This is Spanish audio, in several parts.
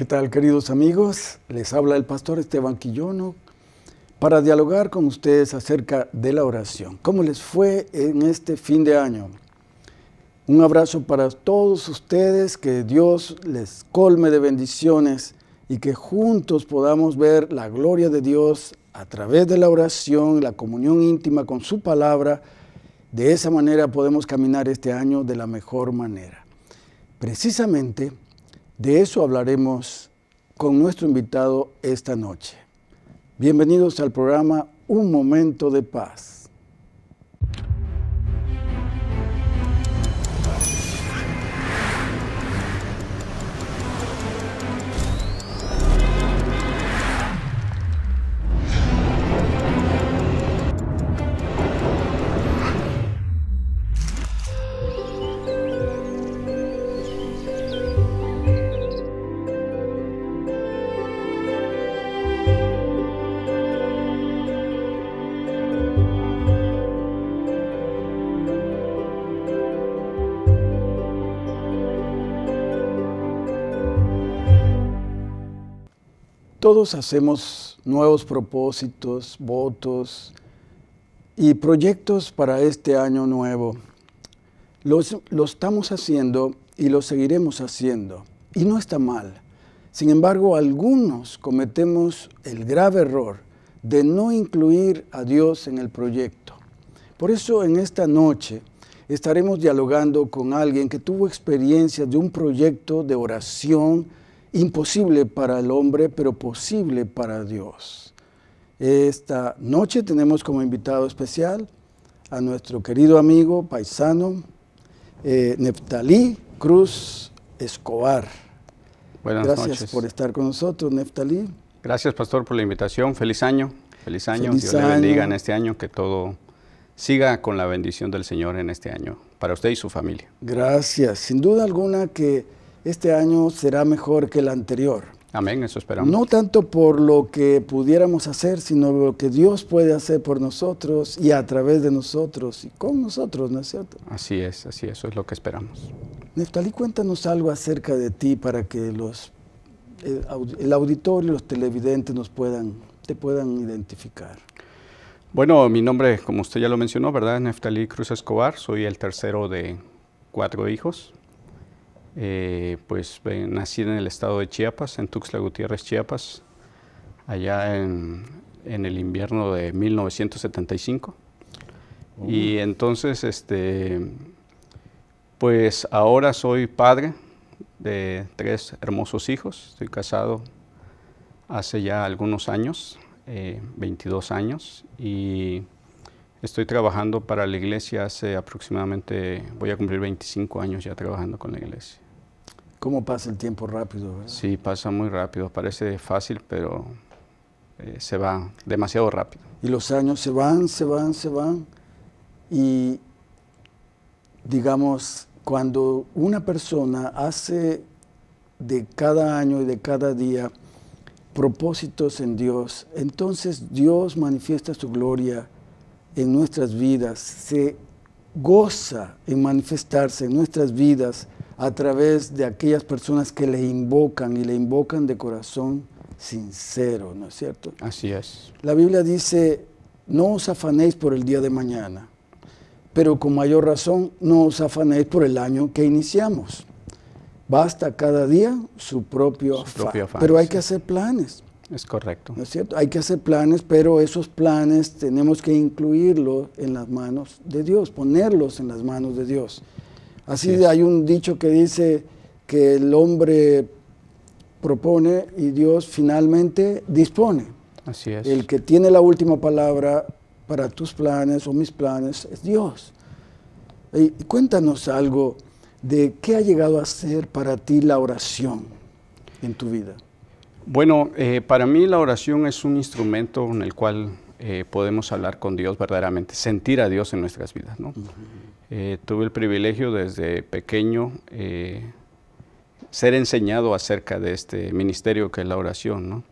¿Qué tal, queridos amigos? Les habla el pastor Esteban Quillono para dialogar con ustedes acerca de la oración. ¿Cómo les fue en este fin de año? Un abrazo para todos ustedes, que Dios les colme de bendiciones y que juntos podamos ver la gloria de Dios a través de la oración, la comunión íntima con su palabra. De esa manera podemos caminar este año de la mejor manera. Precisamente, de eso hablaremos con nuestro invitado esta noche. Bienvenidos al programa Un Momento de Paz. Todos hacemos nuevos propósitos, votos y proyectos para este año nuevo. Lo estamos haciendo y lo seguiremos haciendo. Y no está mal. Sin embargo, algunos cometemos el grave error de no incluir a Dios en el proyecto. Por eso en esta noche estaremos dialogando con alguien que tuvo experiencia de un proyecto de oración, imposible para el hombre, pero posible para Dios. Esta noche tenemos como invitado especial a nuestro querido amigo paisano eh, Neftalí Cruz Escobar. Buenas Gracias por estar con nosotros, Neftalí. Gracias, pastor, por la invitación. Feliz año. Feliz año. Dios le bendiga en este año, que todo siga con la bendición del Señor en este año, para usted y su familia. Gracias. Sin duda alguna que este año será mejor que el anterior. Amén, eso esperamos. No tanto por lo que pudiéramos hacer, sino lo que Dios puede hacer por nosotros y a través de nosotros y con nosotros, ¿no es cierto? Así es, así es, eso es lo que esperamos. Neftalí, cuéntanos algo acerca de ti para que los, el, el auditorio y los televidentes nos puedan, te puedan identificar. Bueno, mi nombre, como usted ya lo mencionó, ¿verdad? Neftalí Cruz Escobar, soy el tercero de cuatro hijos. Eh, pues nací en el estado de Chiapas, en Tuxtla Gutiérrez, Chiapas, allá en, el invierno de 1975. Y entonces, este, pues ahora soy padre de tres hermosos hijos. Estoy casado hace ya algunos años, 22 eh, años, y estoy trabajando para la iglesia hace aproximadamente, voy a cumplir 25 años ya trabajando con la iglesia. ¿Cómo pasa el tiempo rápido? ¿verdad? Sí, pasa muy rápido. Parece fácil, pero eh, se va demasiado rápido. Y los años se van, se van, se van. Y digamos, cuando una persona hace de cada año y de cada día propósitos en Dios, entonces Dios manifiesta su gloria en nuestras vidas, se goza en manifestarse en nuestras vidas a través de aquellas personas que le invocan y le invocan de corazón sincero, ¿no es cierto? Así es. La Biblia dice, no os afanéis por el día de mañana, pero con mayor razón no os afanéis por el año que iniciamos. Basta cada día su propio, afán. Pero hay que hacer planes. Es correcto. ¿No es cierto? Hay que hacer planes, pero esos planes tenemos que incluirlos en las manos de Dios, ponerlos en las manos de Dios. Así hay un dicho que dice que el hombre propone y Dios finalmente dispone. Así es. El que tiene la última palabra para tus planes o mis planes es Dios. Y cuéntanos algo de qué ha llegado a ser para ti la oración en tu vida. Bueno, eh, para mí la oración es un instrumento en el cual eh, podemos hablar con Dios verdaderamente, sentir a Dios en nuestras vidas. ¿no? Eh, tuve el privilegio desde pequeño eh, ser enseñado acerca de este ministerio que es la oración, ¿no?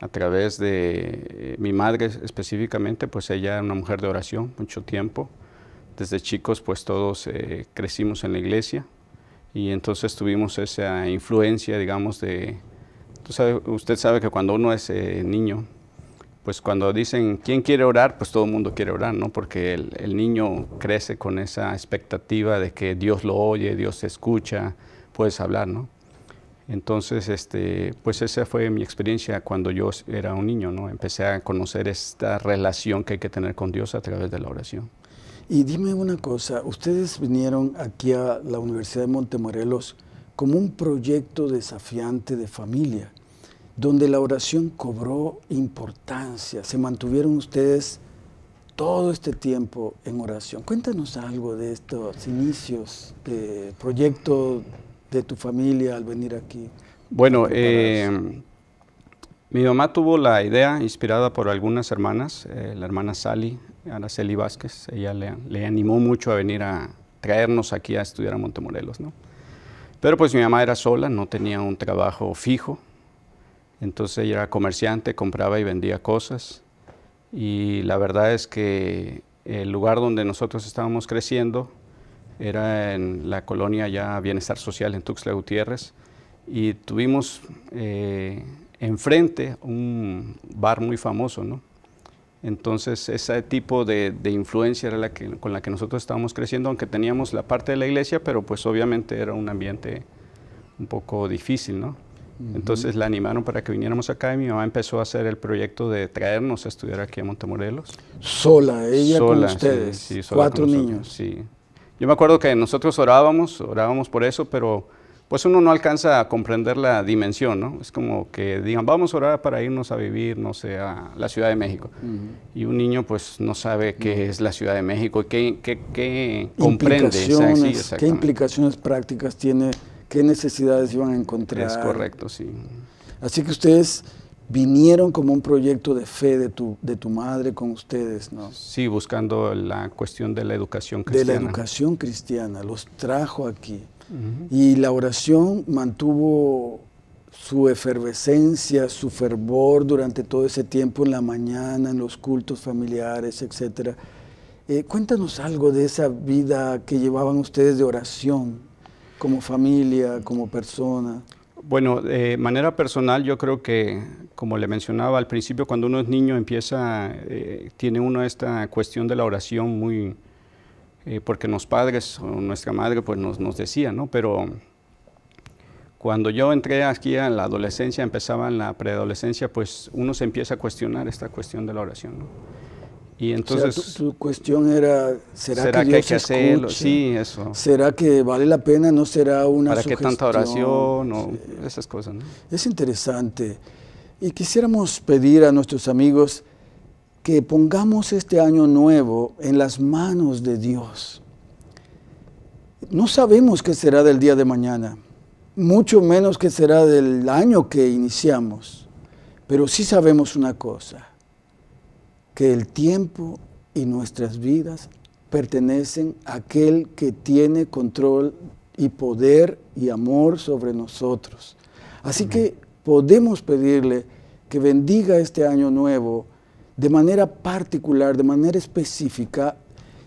A través de eh, mi madre específicamente, pues ella era una mujer de oración mucho tiempo. Desde chicos, pues todos crecimos en la iglesia y entonces tuvimos esa influencia, digamos, de, usted sabe que cuando uno es eh, niño, pues cuando dicen quién quiere orar, pues todo el mundo quiere orar, ¿no? Porque el, niño crece con esa expectativa de que Dios lo oye, Dios escucha, puedes hablar, ¿no? Entonces, este, pues esa fue mi experiencia cuando yo era un niño, ¿no? Empecé a conocer esta relación que hay que tener con Dios a través de la oración. Y dime una cosa, ustedes vinieron aquí a la Universidad de Montemorelos como un proyecto desafiante de familia donde la oración cobró importancia. Se mantuvieron ustedes todo este tiempo en oración. Cuéntanos algo de estos inicios de proyecto de tu familia al venir aquí. Bueno, eh, mi mamá tuvo la idea inspirada por algunas hermanas, eh, la hermana Sally, Araceli Vázquez, ella le, le, animó mucho a venir a traernos aquí a estudiar a Montemorelos, ¿no? Pero pues mi mamá era sola, no tenía un trabajo fijo, entonces ella era comerciante, compraba y vendía cosas. Y la verdad es que el lugar donde nosotros estábamos creciendo era en la colonia ya Bienestar Social en Tuxtla Gutiérrez. Y tuvimos eh, enfrente un bar muy famoso, ¿no? Entonces, ese tipo de, influencia era la que, con la que nosotros estábamos creciendo, aunque teníamos la parte de la iglesia, pero pues obviamente era un ambiente un poco difícil, ¿no? Entonces la animaron para que viniéramos acá y mi mamá empezó a hacer el proyecto de traernos a estudiar aquí a Montemorelos. Sola, ella con ustedes, sí, cuatro niños. Sí. Yo me acuerdo que nosotros orábamos, orábamos por eso, pero pues uno no alcanza a comprender la dimensión, ¿no? Es como que digan, vamos a orar para irnos a vivir, no sé, a la Ciudad de México. Y un niño pues no sabe qué es la Ciudad de México y qué, qué, qué comprende. ¿Qué implicaciones prácticas tiene qué necesidades iban a encontrar. Es correcto, sí. Así que ustedes vinieron como un proyecto de fe de tu, de tu madre con ustedes, ¿no? Sí, buscando la cuestión de la educación cristiana. De la educación cristiana, los trajo aquí. Y la oración mantuvo su efervescencia, su fervor durante todo ese tiempo en la mañana, en los cultos familiares, etc. Eh, cuéntanos algo de esa vida que llevaban ustedes de oración como familia, como persona? Bueno, de manera personal yo creo que, como le mencionaba al principio, cuando uno es niño empieza, eh, tiene uno esta cuestión de la oración muy, eh, porque los padres o nuestra madre pues nos, nos decía, ¿no? Pero cuando yo entré aquí a la adolescencia, empezaba en la preadolescencia, pues uno se empieza a cuestionar esta cuestión de la oración, ¿no? Y entonces... tu, cuestión era, ¿será, que, Dios hay que hacerlo? Sí, eso. ¿Será que vale la pena? ¿No será una ¿Para qué tanta oración? O esas cosas, ¿no? Es interesante. Y quisiéramos pedir a nuestros amigos que pongamos este año nuevo en las manos de Dios. No sabemos qué será del día de mañana, mucho menos qué será del año que iniciamos, pero sí sabemos una cosa que el tiempo y nuestras vidas pertenecen a aquel que tiene control y poder y amor sobre nosotros. Así que podemos pedirle que bendiga este año nuevo de manera particular, de manera específica.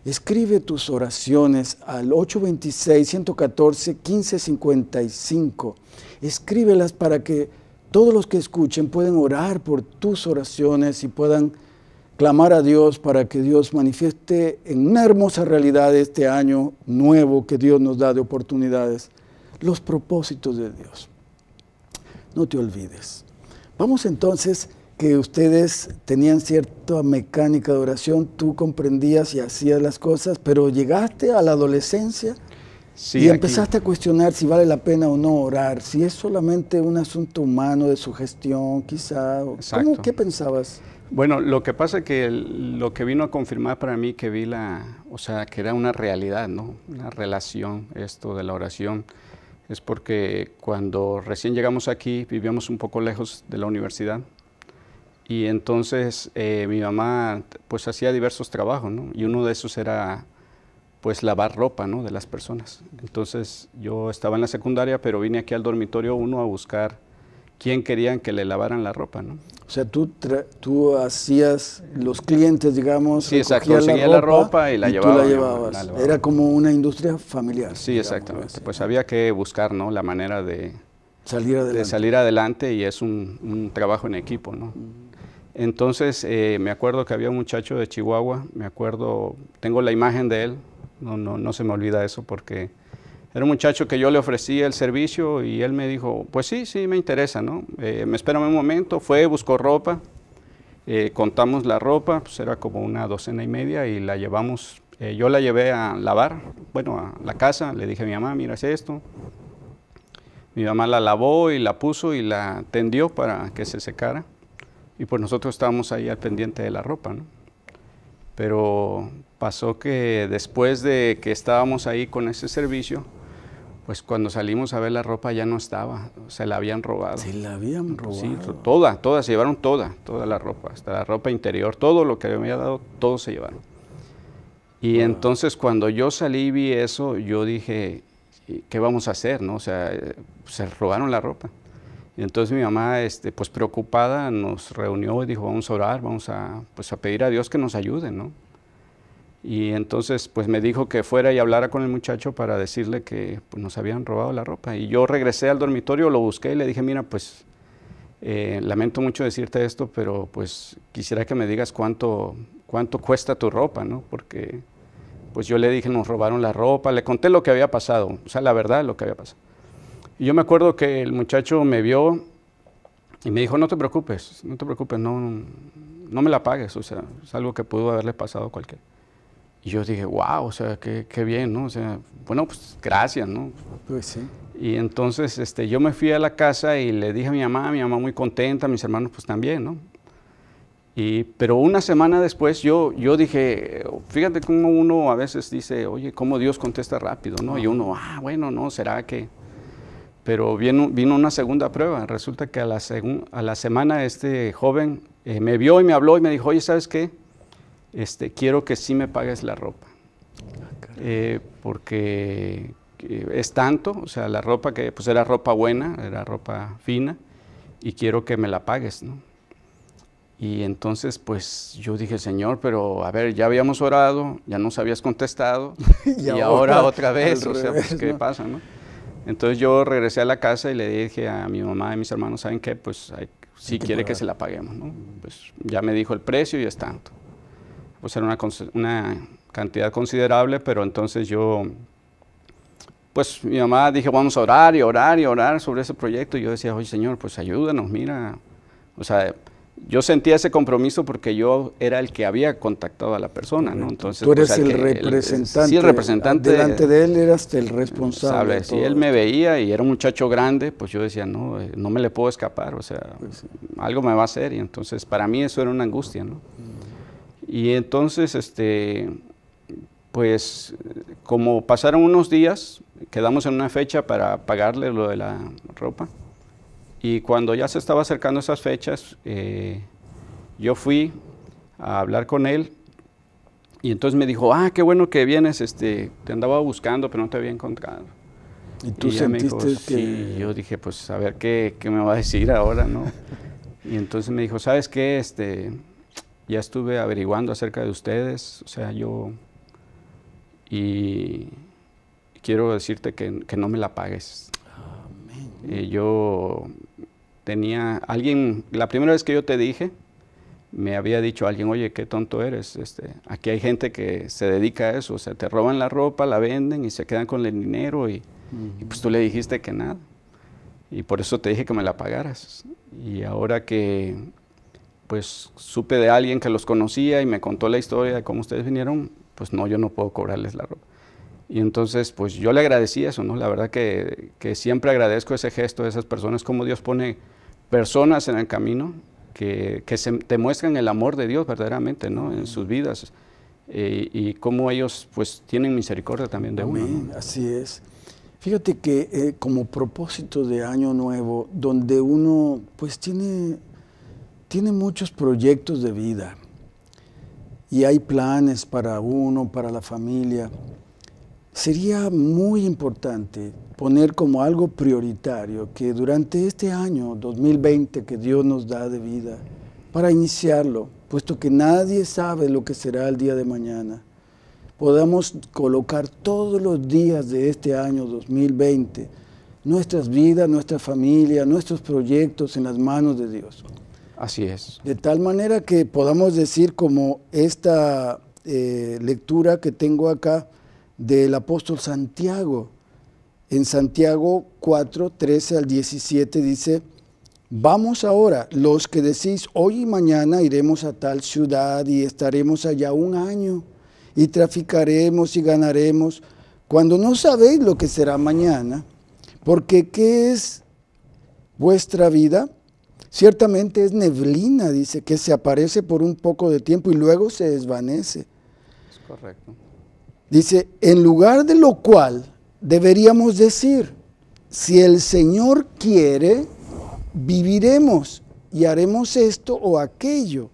Escribe tus oraciones al 826-114-1555. Escríbelas para que todos los que escuchen puedan orar por tus oraciones y puedan clamar a Dios para que Dios manifieste en una hermosa realidad este año nuevo que Dios nos da de oportunidades, los propósitos de Dios. No te olvides. Vamos entonces que ustedes tenían cierta mecánica de oración, tú comprendías y hacías las cosas, pero llegaste a la adolescencia y empezaste a cuestionar si vale la pena o no orar, si es solamente un asunto humano de sugestión, quizá. ¿Cómo, ¿Qué pensabas? Bueno, lo que pasa es que lo que vino a confirmar para mí que vi la, o sea, que era una realidad, ¿no? Una relación, esto de la oración, es porque cuando recién llegamos aquí vivíamos un poco lejos de la universidad y entonces eh, mi mamá pues hacía diversos trabajos, ¿no? Y uno de esos era pues lavar ropa, ¿no? De las personas. Entonces yo estaba en la secundaria, pero vine aquí al dormitorio uno a buscar quién querían que le lavaran la ropa, ¿no? O sea, tú, tú hacías los clientes, digamos, sí, exacto, la ropa, y la Tú la llevabas. Era como una industria familiar. Sí, exactamente. Pues había que buscar, ¿no? La manera de, salir adelante. de salir adelante y es un, un trabajo en equipo, ¿no? Entonces, eh, me acuerdo que había un muchacho de Chihuahua, me acuerdo, tengo la imagen de él, no, no, no se me olvida eso porque era un muchacho que yo le ofrecí el servicio y él me dijo, pues sí, sí, me interesa, ¿no? Eh, me espera un momento, fue, buscó ropa, eh, contamos la ropa, pues era como una docena y media y la llevamos, eh, yo la llevé a lavar, bueno, a la casa, le dije a mi mamá, mira, es esto. Mi mamá la lavó y la puso y la tendió para que se secara. Y pues nosotros estábamos ahí al pendiente de la ropa, ¿no? Pero pasó que después de que estábamos ahí con ese servicio, pues cuando salimos a ver la ropa ya no estaba, se la habían robado. Se la habían robado. Sí, toda, toda, se llevaron toda, toda la ropa, hasta la ropa interior, todo lo que me había dado, todo se llevaron. Y entonces cuando yo salí y vi eso, yo dije, ¿qué vamos a hacer? No? O sea, se robaron la ropa. Y entonces mi mamá, este, pues preocupada, nos reunió y dijo, vamos a orar, vamos a, pues, a pedir a Dios que nos ayude, ¿no? Y entonces, pues me dijo que fuera y hablara con el muchacho para decirle que pues, nos habían robado la ropa. Y yo regresé al dormitorio, lo busqué y le dije, mira, pues eh, lamento mucho decirte esto, pero pues quisiera que me digas cuánto, cuánto cuesta tu ropa, ¿no? Porque pues yo le dije, nos robaron la ropa, le conté lo que había pasado, o sea, la verdad, lo que había pasado. Y yo me acuerdo que el muchacho me vio y me dijo, no te preocupes, no te preocupes, no, no me la pagues, o sea, es algo que pudo haberle pasado a cualquiera. Y yo dije, wow, o sea, qué, qué, bien, ¿no? O sea, bueno, pues gracias, ¿no? Pues sí. Y entonces este, yo me fui a la casa y le dije a mi mamá, mi mamá muy contenta, mis hermanos pues también, ¿no? Y, pero una semana después yo, yo dije, fíjate cómo uno a veces dice, oye, cómo Dios contesta rápido, ¿no? Y uno, ah, bueno, no, será que... Pero vino, vino una segunda prueba. Resulta que a la, a la semana este joven eh, me vio y me habló y me dijo, oye, ¿sabes qué? Este, quiero que sí me pagues la ropa. Eh, porque es tanto, o sea, la ropa que pues era ropa buena, era ropa fina, y quiero que me la pagues, ¿no? Y entonces, pues yo dije, Señor, pero a ver, ya habíamos orado, ya nos habías contestado, y, ahora, otra vez, o sea, pues, ¿qué pasa, no? Entonces yo regresé a la casa y le dije a mi mamá y a mis hermanos, ¿saben qué? Pues si quiere que se la paguemos, ¿no? Pues ya me dijo el precio y es tanto. Pues era una, una cantidad considerable, pero entonces yo, pues mi mamá dije, vamos a orar y orar y orar sobre ese proyecto. Y yo decía, oye Señor, pues ayúdanos, mira. O sea, yo sentía ese compromiso porque yo era el que había contactado a la persona, ¿no? Entonces, Tú eres el, representante. El, sí, el representante. Delante de él eras el responsable. Si él me veía y era un muchacho grande, pues yo decía, no, eh, no me le puedo escapar, o sea, pues algo me va a hacer. Y entonces, para mí eso era una angustia, ¿no? Mm. Y entonces, este, pues, como pasaron unos días, quedamos en una fecha para pagarle lo de la ropa. Y cuando ya se estaba acercando esas fechas, eh, yo fui a hablar con él y entonces me dijo, ah, qué bueno que vienes, este, te andaba buscando, pero no te había encontrado. ¿Y tú sentiste que...? Sí, yo dije, pues a ver qué, qué, me va a decir ahora, ¿no? y entonces me dijo, ¿sabes qué? Este, ya estuve averiguando acerca de ustedes, o sea, yo... Y quiero decirte que, que no me la pagues. Eh, yo tenía alguien, la primera vez que yo te dije, me había dicho alguien, oye, qué tonto eres. Este, aquí hay gente que se dedica a eso, o sea, te roban la ropa, la venden y se quedan con el dinero y, y pues tú le dijiste que nada. Y por eso te dije que me la pagaras. Y ahora que pues supe de alguien que los conocía y me contó la historia de cómo ustedes vinieron, pues no, yo no puedo cobrarles la ropa. Y entonces, pues yo le agradecí eso, ¿no? La verdad que, que, siempre agradezco ese gesto de esas personas, como Dios pone personas en el camino que, que se, te muestran el amor de Dios verdaderamente, ¿no? En sus vidas. Eh, y cómo ellos, pues, tienen misericordia también de uno. ¿no? Así es. Fíjate que eh, como propósito de Año Nuevo, donde uno, pues, tiene, tiene muchos proyectos de vida y hay planes para uno, para la familia, Sería muy importante poner como algo prioritario que durante este año 2020 que Dios nos da de vida, para iniciarlo, puesto que nadie sabe lo que será el día de mañana, podamos colocar todos los días de este año 2020 nuestras vidas, nuestra familia, nuestros proyectos en las manos de Dios. Así es. De tal manera que podamos decir como esta eh, lectura que tengo acá del apóstol Santiago. En Santiago 4, 13 al 17 dice, vamos ahora, los que decís, hoy y mañana iremos a tal ciudad y estaremos allá un año y traficaremos y ganaremos, cuando no sabéis lo que será mañana, porque ¿qué es vuestra vida? Ciertamente es neblina, dice, que se aparece por un poco de tiempo y luego se desvanece. Es correcto. Dice, en lugar de lo cual deberíamos decir, si el Señor quiere, viviremos y haremos esto o aquello.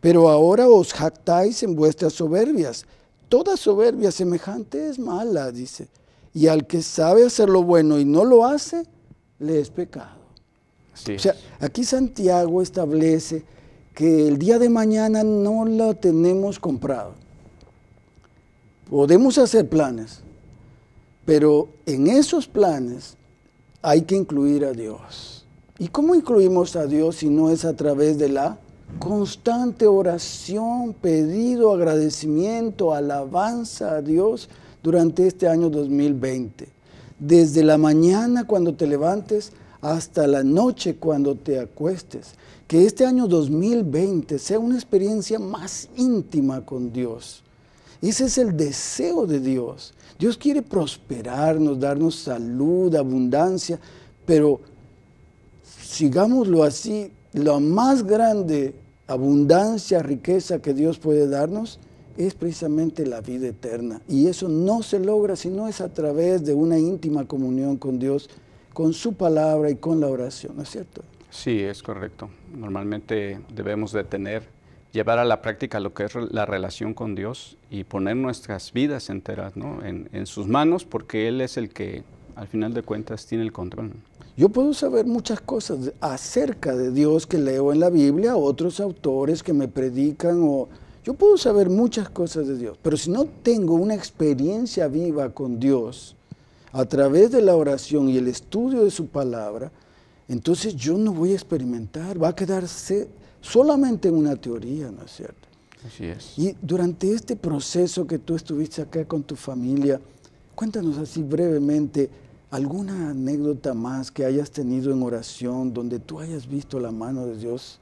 Pero ahora os jactáis en vuestras soberbias. Toda soberbia semejante es mala, dice. Y al que sabe hacer lo bueno y no lo hace, le es pecado. O sea, aquí Santiago establece que el día de mañana no lo tenemos comprado. Podemos hacer planes, pero en esos planes hay que incluir a Dios. ¿Y cómo incluimos a Dios si no es a través de la constante oración, pedido, agradecimiento, alabanza a Dios durante este año 2020? Desde la mañana cuando te levantes hasta la noche cuando te acuestes. Que este año 2020 sea una experiencia más íntima con Dios ese es el deseo de Dios. Dios quiere prosperarnos, darnos salud, abundancia, pero sigámoslo así, la más grande abundancia, riqueza que Dios puede darnos es precisamente la vida eterna. Y eso no se logra si no es a través de una íntima comunión con Dios, con su palabra y con la oración, ¿no es cierto? Sí, es correcto. Normalmente debemos de tener llevar a la práctica lo que es la relación con Dios y poner nuestras vidas enteras en, sus manos porque Él es el que al final de cuentas tiene el control. Yo puedo saber muchas cosas acerca de Dios que leo en la Biblia, otros autores que me predican o yo puedo saber muchas cosas de Dios, pero si no tengo una experiencia viva con Dios a través de la oración y el estudio de su palabra, entonces yo no voy a experimentar, va a quedarse solamente en una teoría, ¿no es cierto? Así es. Y durante este proceso que tú estuviste acá con tu familia, cuéntanos así brevemente alguna anécdota más que hayas tenido en oración donde tú hayas visto la mano de Dios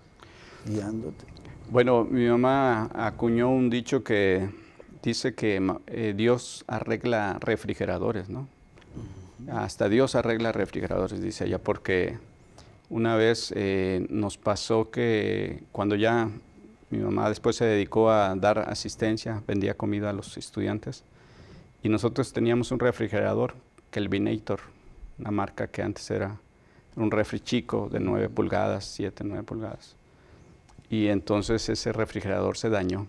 guiándote. Bueno, mi mamá acuñó un dicho que dice que eh, Dios arregla refrigeradores, ¿no? Hasta Dios arregla refrigeradores, dice ella, porque una vez eh, nos pasó que cuando ya mi mamá después se dedicó a dar asistencia, vendía comida a los estudiantes, y nosotros teníamos un refrigerador, Kelvinator, una marca que antes era un refri chico de 9 pulgadas, 7, 9 pulgadas. Y entonces ese refrigerador se dañó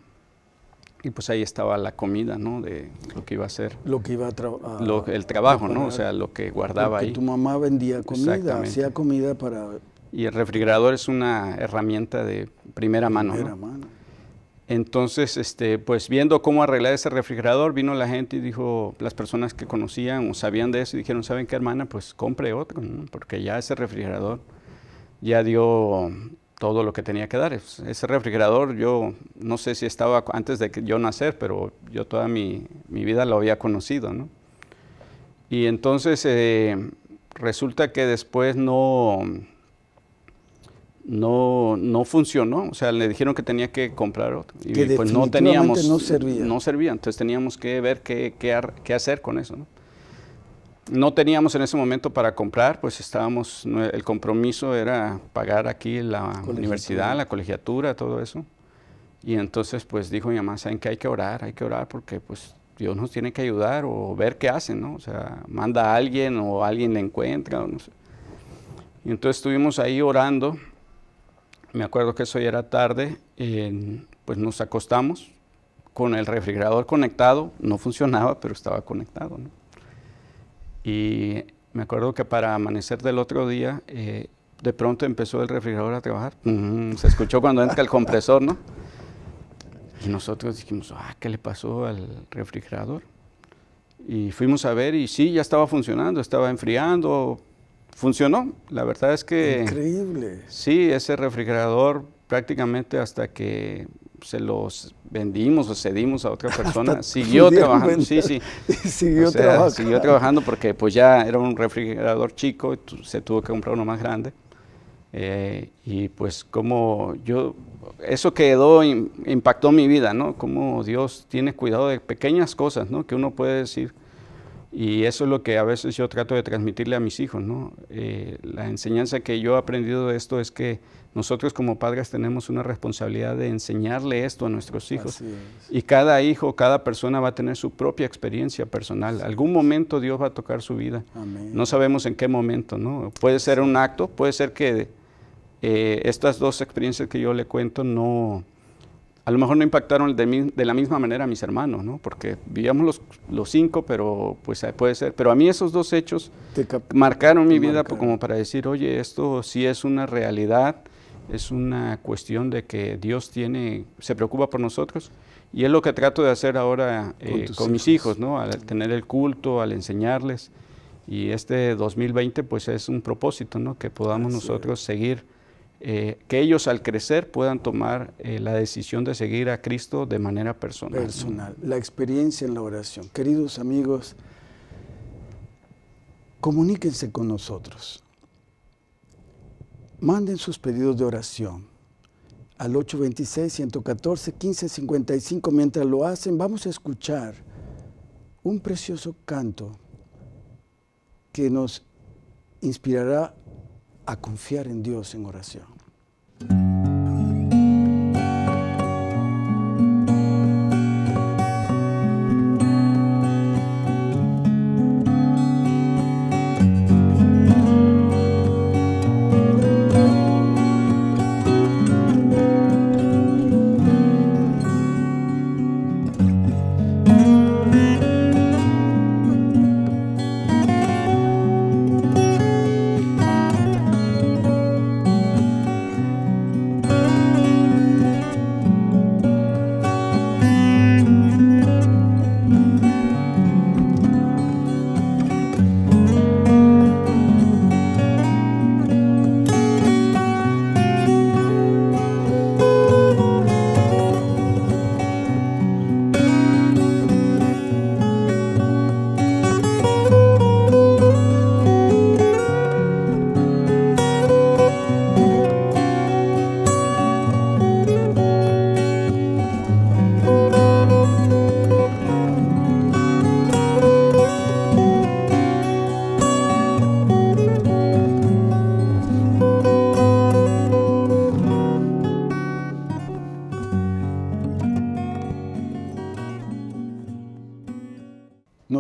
y pues ahí estaba la comida, ¿no? De lo que iba a ser. Lo que iba a, trabajar. El trabajo, ¿no? O sea, lo que guardaba ahí. tu mamá vendía comida, hacía comida para... Y el refrigerador es una herramienta de primera mano. Primera mano. Entonces, este, pues viendo cómo arreglar ese refrigerador, vino la gente y dijo, las personas que conocían o sabían de eso, y dijeron, ¿saben qué, hermana? Pues compre otro, porque ya ese refrigerador ya dio todo lo que tenía que dar. Ese refrigerador yo no sé si estaba antes de que yo nacer, pero yo toda mi, vida lo había conocido, ¿no? Y entonces eh, resulta que después no, no, no funcionó, o sea, le dijeron que tenía que comprar otro. Y pues no teníamos, no servía. No servía, entonces teníamos que ver qué, qué, qué hacer con eso, ¿no? No teníamos en ese momento para comprar, pues estábamos, el compromiso era pagar aquí la universidad, la colegiatura, todo eso. Y entonces pues dijo mi mamá, ¿saben que hay que orar? Hay que orar porque pues Dios nos tiene que ayudar o ver qué hacen, ¿no? O sea, manda a alguien o alguien le encuentra, o no sé. Y entonces estuvimos ahí orando. Me acuerdo que eso ya era tarde, pues nos acostamos con el refrigerador conectado, no funcionaba, pero estaba conectado, ¿no? Y me acuerdo que para amanecer del otro día, eh, de pronto empezó el refrigerador a trabajar. se escuchó cuando entra el compresor, ¿no? Y nosotros dijimos, ah, ¿qué le pasó al refrigerador? Y fuimos a ver y sí, ya estaba funcionando, estaba enfriando, funcionó. La verdad es que... Increíble. Sí, ese refrigerador prácticamente hasta que se los vendimos o cedimos a otra persona, siguió trabajando. Sí, sí. siguió trabajando. Siguió trabajando porque pues ya era un refrigerador chico, y se tuvo que comprar uno más grande. Eh, y pues como yo, eso quedó, impactó mi vida, ¿no? Como Dios tiene cuidado de pequeñas cosas, ¿no? Que uno puede decir. Y eso es lo que a veces yo trato de transmitirle a mis hijos, ¿no? Eh, la enseñanza que yo he aprendido de esto es que nosotros como padres tenemos una responsabilidad de enseñarle esto a nuestros hijos. Y cada hijo, cada persona va a tener su propia experiencia personal. Algún momento Dios va a tocar su vida. No sabemos en qué momento, ¿no? Puede ser un acto, puede ser que eh, estas dos experiencias que yo le cuento no, a lo mejor no impactaron de, de, la misma manera a mis hermanos, ¿no? Porque vivíamos los, los, cinco, pero pues puede ser. Pero a mí esos dos hechos marcaron mi vida como para decir, oye, esto sí es una realidad es una cuestión de que Dios tiene, se preocupa por nosotros y es lo que trato de hacer ahora eh, con, mis hijos, ¿no? Al tener el culto, al enseñarles y este 2020 pues es un propósito, ¿no? Que podamos nosotros seguir, eh, que ellos al crecer puedan tomar eh, la decisión de seguir a Cristo de manera personal. Personal, la experiencia en la oración. Queridos amigos, comuníquense con nosotros Manden sus pedidos de oración al 826-114-1555. Mientras lo hacen, vamos a escuchar un precioso canto que nos inspirará a confiar en Dios en oración.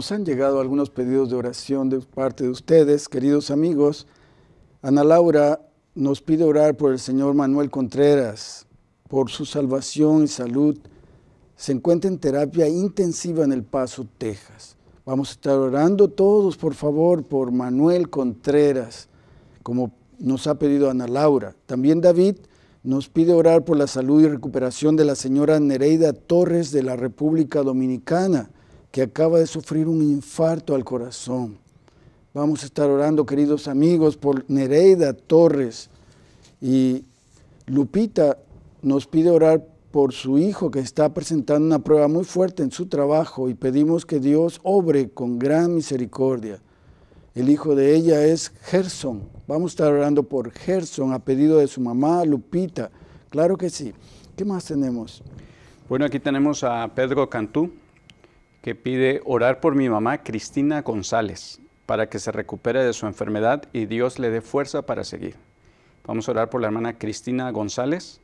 Nos han llegado algunos pedidos de oración de parte de ustedes, queridos amigos. Ana Laura nos pide orar por el señor Manuel Contreras, por su salvación y salud. Se encuentra en terapia intensiva en El Paso, Texas. Vamos a estar orando todos, por favor, por Manuel Contreras, como nos ha pedido Ana Laura. También David nos pide orar por la salud y recuperación de la señora Nereida Torres de la República Dominicana que acaba de sufrir un infarto al corazón. Vamos a estar orando, queridos amigos, por Nereida Torres. Y Lupita nos pide orar por su hijo que está presentando una prueba muy fuerte en su trabajo y pedimos que Dios obre con gran misericordia. El hijo de ella es Gerson. Vamos a estar orando por Gerson a pedido de su mamá, Lupita. Claro que sí. ¿Qué más tenemos? Bueno, aquí tenemos a Pedro Cantú que pide orar por mi mamá Cristina González para que se recupere de su enfermedad y Dios le dé fuerza para seguir. Vamos a orar por la hermana Cristina González.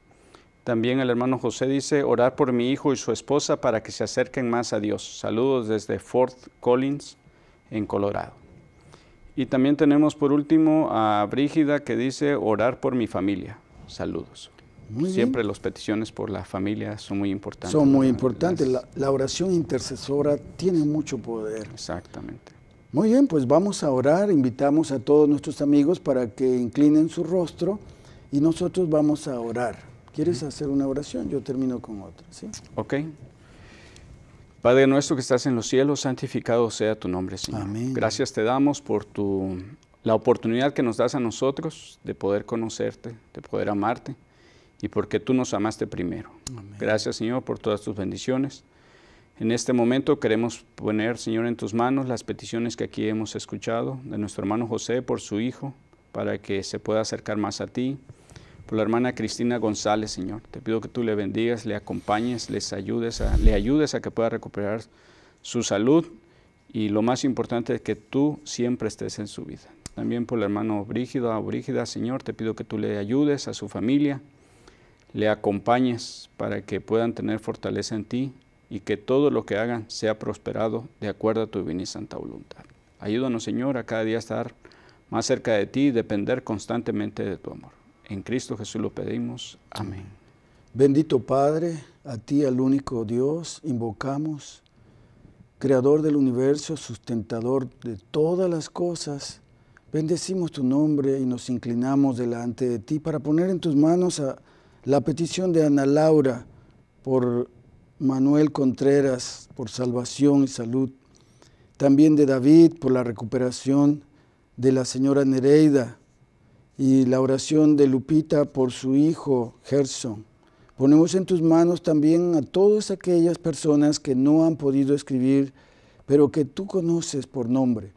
También el hermano José dice, orar por mi hijo y su esposa para que se acerquen más a Dios. Saludos desde Fort Collins, en Colorado. Y también tenemos por último a Brígida que dice, orar por mi familia. Saludos. Siempre las peticiones por la familia son muy importantes. Son muy importantes. La, oración intercesora tiene mucho poder. Exactamente. Muy bien, pues vamos a orar. Invitamos a todos nuestros amigos para que inclinen su rostro y nosotros vamos a orar. ¿Quieres hacer una oración? Yo termino con otra. ¿sí? Ok. Padre nuestro que estás en los cielos, santificado sea tu nombre, Señor. Amén. Gracias te damos por tu, la oportunidad que nos das a nosotros de poder conocerte, de poder amarte y porque tú nos amaste primero. Amén. Gracias, Señor, por todas tus bendiciones. En este momento queremos poner, Señor, en tus manos las peticiones que aquí hemos escuchado de nuestro hermano José por su hijo, para que se pueda acercar más a ti. Por la hermana Cristina González, Señor. Te pido que tú le bendigas, le acompañes, les ayudes a, le ayudes a que pueda recuperar su salud y lo más importante es que tú siempre estés en su vida. También por el hermano Brígido, Brígida, Señor, te pido que tú le ayudes a su familia, le acompañes para que puedan tener fortaleza en ti y que todo lo que hagan sea prosperado de acuerdo a tu divina y santa voluntad. Ayúdanos, Señor, a cada día estar más cerca de ti y depender constantemente de tu amor. En Cristo Jesús lo pedimos. Amén. Bendito Padre, a ti, al único Dios, invocamos, Creador del universo, sustentador de todas las cosas. Bendecimos tu nombre y nos inclinamos delante de ti para poner en tus manos a la petición de Ana Laura por Manuel Contreras, por salvación y salud. También de David por la recuperación de la señora Nereida y la oración de Lupita por su hijo Gerson. Ponemos en tus manos también a todas aquellas personas que no han podido escribir, pero que tú conoces por nombre.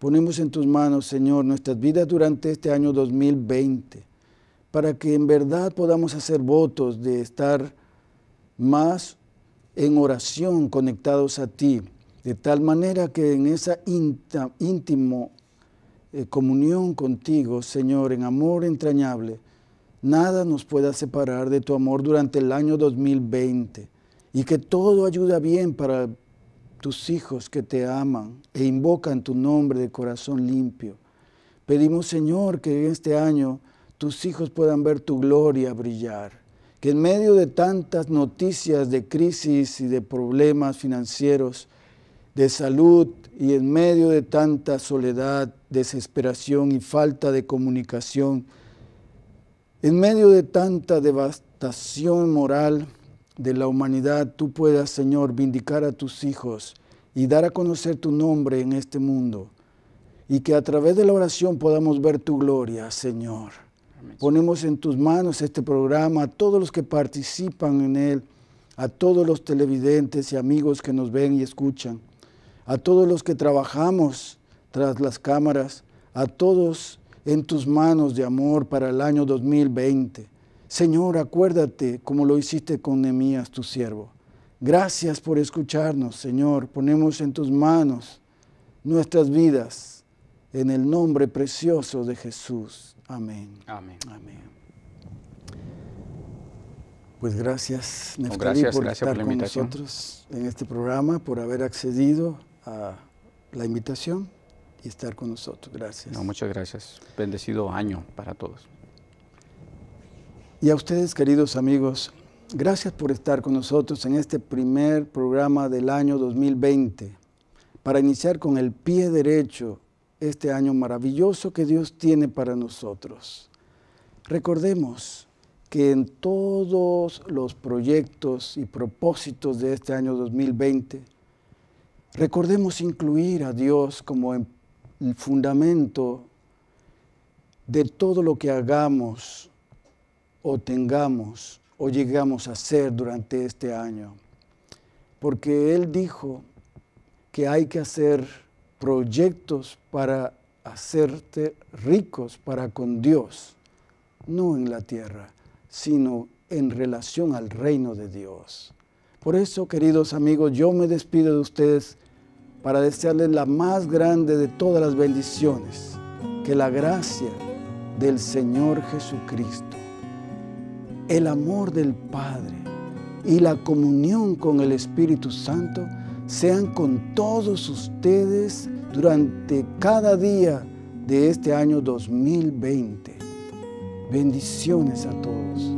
Ponemos en tus manos, Señor, nuestras vidas durante este año 2020, para que en verdad podamos hacer votos de estar más en oración conectados a ti, de tal manera que en esa íntimo eh, comunión contigo, Señor, en amor entrañable, nada nos pueda separar de tu amor durante el año 2020 y que todo ayuda bien para tus hijos que te aman e invocan tu nombre de corazón limpio. Pedimos, Señor, que en este año tus hijos puedan ver tu gloria brillar, que en medio de tantas noticias de crisis y de problemas financieros, de salud y en medio de tanta soledad, desesperación y falta de comunicación, en medio de tanta devastación moral de la humanidad, tú puedas, Señor, vindicar a tus hijos y dar a conocer tu nombre en este mundo. Y que a través de la oración podamos ver tu gloria, Señor. Ponemos en tus manos este programa, a todos los que participan en él, a todos los televidentes y amigos que nos ven y escuchan a todos los que trabajamos tras las cámaras, a todos en tus manos de amor para el año 2020. Señor, acuérdate como lo hiciste con Nemías, tu siervo. Gracias por escucharnos, Señor. Ponemos en tus manos nuestras vidas en el nombre precioso de Jesús. Amén. Amén. Amén. Pues gracias, Neftali, gracias, por gracias estar por la con invitación. nosotros en este programa, por haber accedido a la invitación y estar con nosotros. Gracias. No, muchas gracias. Bendecido año para todos. Y a ustedes, queridos amigos, gracias por estar con nosotros en este primer programa del año 2020, para iniciar con el pie derecho este año maravilloso que Dios tiene para nosotros. Recordemos que en todos los proyectos y propósitos de este año 2020, recordemos incluir a Dios como el fundamento de todo lo que hagamos o tengamos o llegamos a hacer durante este año. Porque Él dijo que hay que hacer proyectos para hacerte ricos para con Dios, no en la tierra, sino en relación al reino de Dios. Por eso, queridos amigos, yo me despido de ustedes para desearles la más grande de todas las bendiciones, que la gracia del Señor Jesucristo, el amor del Padre y la comunión con el Espíritu Santo sean con todos ustedes durante cada día de este año 2020. Bendiciones a todos.